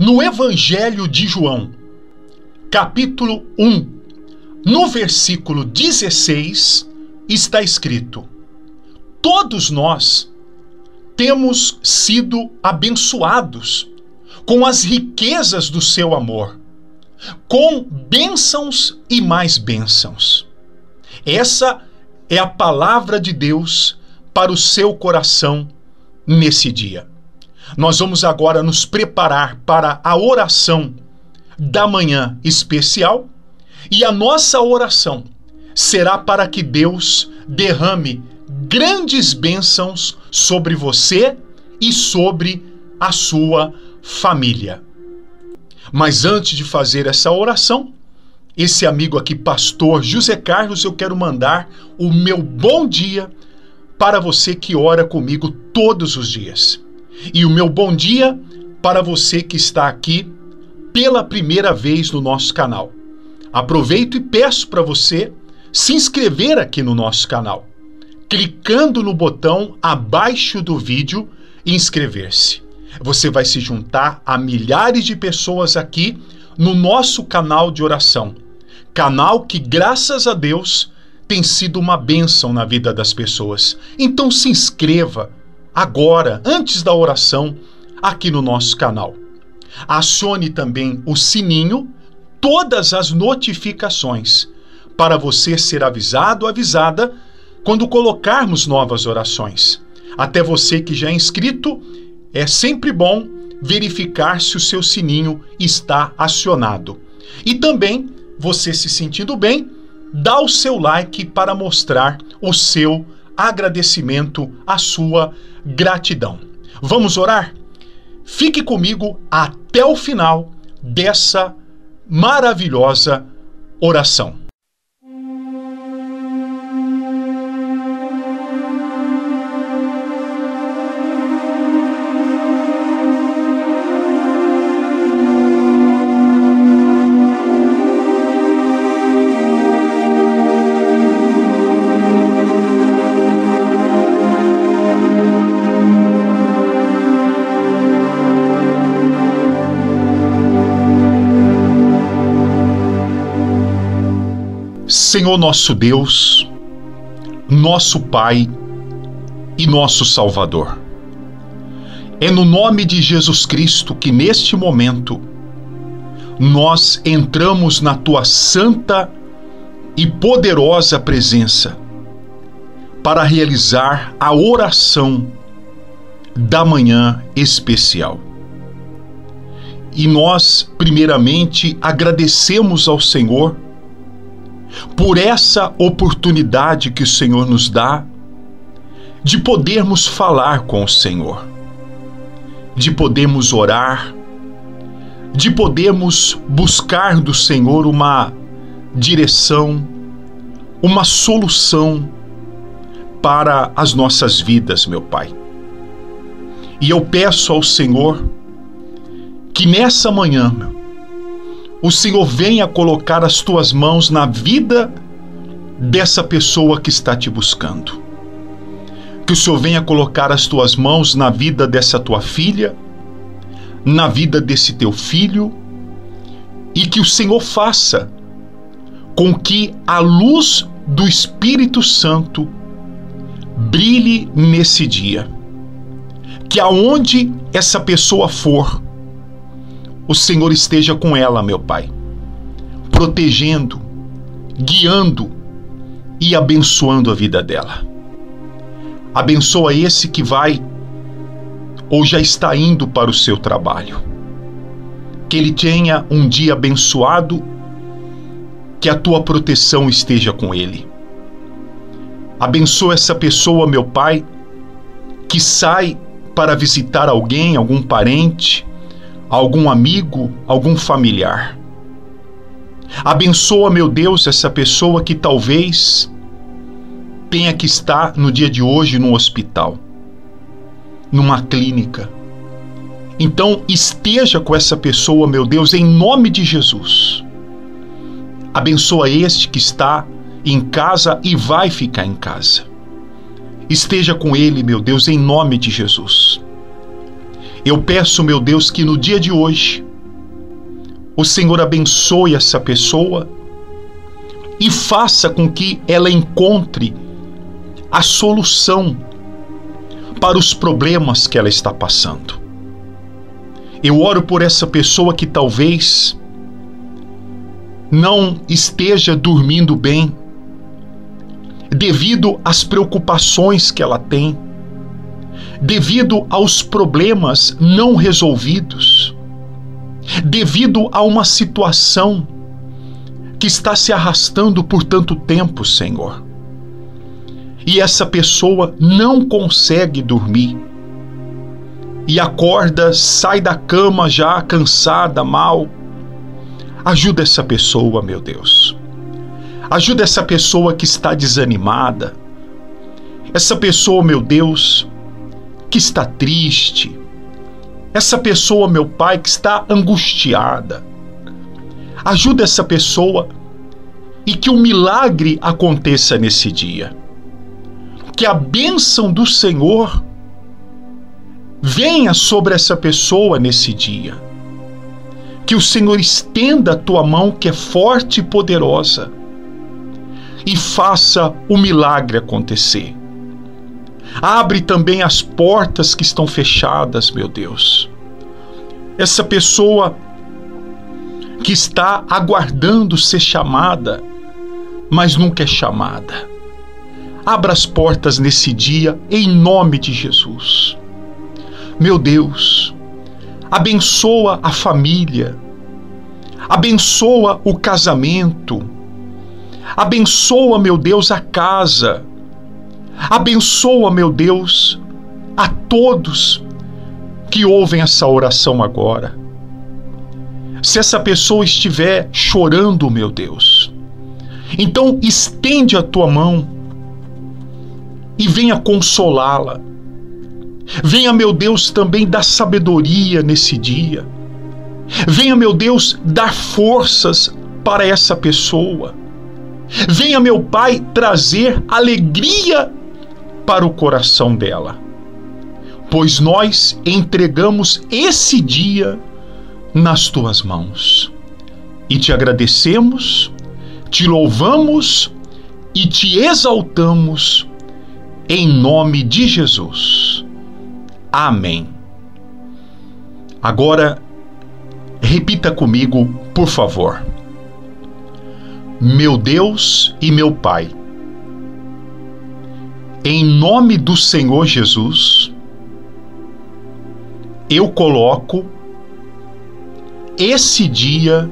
no Evangelho de João, capítulo 1, no versículo 16, está escrito: Todos nós temos sido abençoados com as riquezas do seu amor, com bênçãos e mais bênçãos. Essa é a palavra de Deus para o seu coração nesse dia. Nós vamos agora nos preparar para a oração da manhã especial e a nossa oração será para que Deus derrame grandes bênçãos sobre você e sobre a sua família. Mas antes de fazer essa oração, esse amigo aqui, pastor José Carlos, eu quero mandar o meu bom dia para você que ora comigo todos os dias. E o meu bom dia para você que está aqui pela primeira vez no nosso canal. Aproveito e peço para você se inscrever aqui no nosso canal, clicando no botão abaixo do vídeo inscrever-se. Você vai se juntar a milhares de pessoas aqui no nosso canal de oração. Canal que, graças a Deus, tem sido uma bênção na vida das pessoas. Então se inscreva agora, antes da oração, aqui no nosso canal. Acione também o sininho, todas as notificações, para você ser avisado, avisada, quando colocarmos novas orações. Até você que já é inscrito, é sempre bom verificar se o seu sininho está acionado. E também, você se sentindo bem, dá o seu like para mostrar o seu agradecimento, a sua gratidão. Vamos orar? Fique comigo até o final dessa maravilhosa oração. Senhor nosso Deus, nosso Pai e nosso Salvador. É no nome de Jesus Cristo que neste momento nós entramos na tua santa e poderosa presença para realizar a oração da manhã especial. E nós, primeiramente, agradecemos ao Senhor por essa oportunidade que o Senhor nos dá de podermos falar com o Senhor, de podermos orar, de podermos buscar do Senhor uma direção, uma solução para as nossas vidas, meu Pai. E eu peço ao Senhor que nessa manhã, meu, o Senhor venha colocar as tuas mãos na vida dessa pessoa que está te buscando. Que o Senhor venha colocar as tuas mãos na vida dessa tua filha, na vida desse teu filho, e que o Senhor faça com que a luz do Espírito Santo brilhe nesse dia. Que aonde essa pessoa for, o Senhor esteja com ela, meu Pai, protegendo, guiando e abençoando a vida dela. Abençoa esse que vai ou já está indo para o seu trabalho. Que ele tenha um dia abençoado, que a tua proteção esteja com ele. Abençoa essa pessoa, meu Pai, que sai para visitar alguém, algum parente, algum amigo, algum familiar. Abençoa, meu Deus, essa pessoa que talvez tenha que estar no dia de hoje no hospital, numa clínica. Então, esteja com essa pessoa, meu Deus, em nome de Jesus. Abençoa este que está em casa e vai ficar em casa. Esteja com ele, meu Deus, em nome de Jesus. Eu peço, meu Deus, que no dia de hoje o Senhor abençoe essa pessoa e faça com que ela encontre a solução para os problemas que ela está passando. Eu oro por essa pessoa que talvez não esteja dormindo bem devido às preocupações que ela tem, devido aos problemas não resolvidos, devido a uma situação que está se arrastando por tanto tempo, Senhor. E essa pessoa não consegue dormir. E acorda, sai da cama já cansada, mal. Ajuda essa pessoa, meu Deus. Ajuda essa pessoa que está desanimada. Essa pessoa, meu Deus, que está triste. Essa pessoa, meu Pai, que está angustiada. Ajuda essa pessoa e que o um milagre aconteça nesse dia. Que a bênção do Senhor venha sobre essa pessoa nesse dia. Que o Senhor estenda a tua mão, que é forte e poderosa e faça o milagre acontecer. Abre também as portas que estão fechadas, meu Deus. Essa pessoa que está aguardando ser chamada, mas nunca é chamada. Abra as portas nesse dia, em nome de Jesus. Meu Deus, abençoa a família, abençoa o casamento Abençoa, meu Deus, a casa. Abençoa, meu Deus, a todos que ouvem essa oração agora. Se essa pessoa estiver chorando, meu Deus, então estende a tua mão e venha consolá-la. Venha, meu Deus, também dar sabedoria nesse dia. Venha, meu Deus, dar forças para essa pessoa. Venha, meu Pai, trazer alegria para o coração dela, pois nós entregamos esse dia nas tuas mãos e te agradecemos, te louvamos e te exaltamos em nome de Jesus. Amém. Agora, repita comigo, por favor meu Deus e meu Pai. Em nome do Senhor Jesus, eu coloco esse dia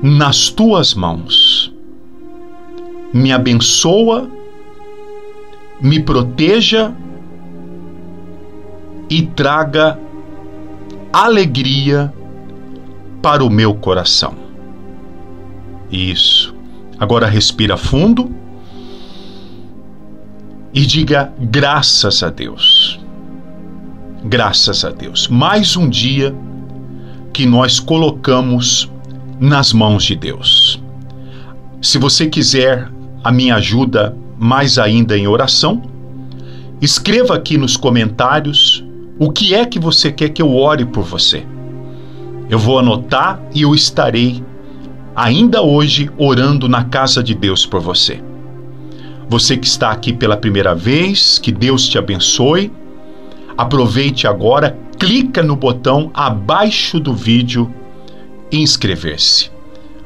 nas tuas mãos. Me abençoa, me proteja e traga alegria para o meu coração. Isso. Agora respira fundo e diga graças a Deus. Graças a Deus. Mais um dia que nós colocamos nas mãos de Deus. Se você quiser a minha ajuda mais ainda em oração, escreva aqui nos comentários o que é que você quer que eu ore por você. Eu vou anotar e eu estarei ainda hoje orando na casa de Deus por você. Você que está aqui pela primeira vez, que Deus te abençoe. Aproveite agora, clica no botão abaixo do vídeo inscrever-se.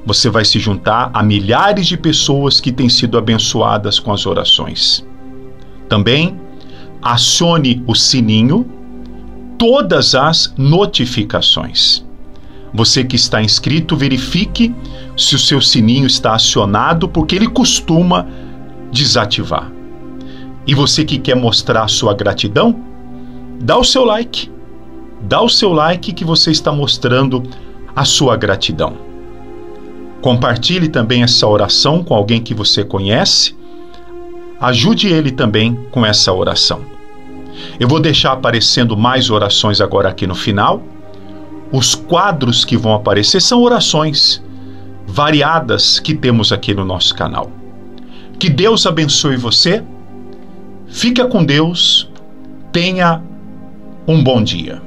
Você vai se juntar a milhares de pessoas que têm sido abençoadas com as orações. Também acione o sininho, todas as notificações. Você que está inscrito, verifique se o seu sininho está acionado, porque ele costuma desativar. E você que quer mostrar sua gratidão, dá o seu like. Dá o seu like que você está mostrando a sua gratidão. Compartilhe também essa oração com alguém que você conhece. Ajude ele também com essa oração. Eu vou deixar aparecendo mais orações agora aqui no final os quadros que vão aparecer são orações variadas que temos aqui no nosso canal. Que Deus abençoe você. Fica com Deus. Tenha um bom dia.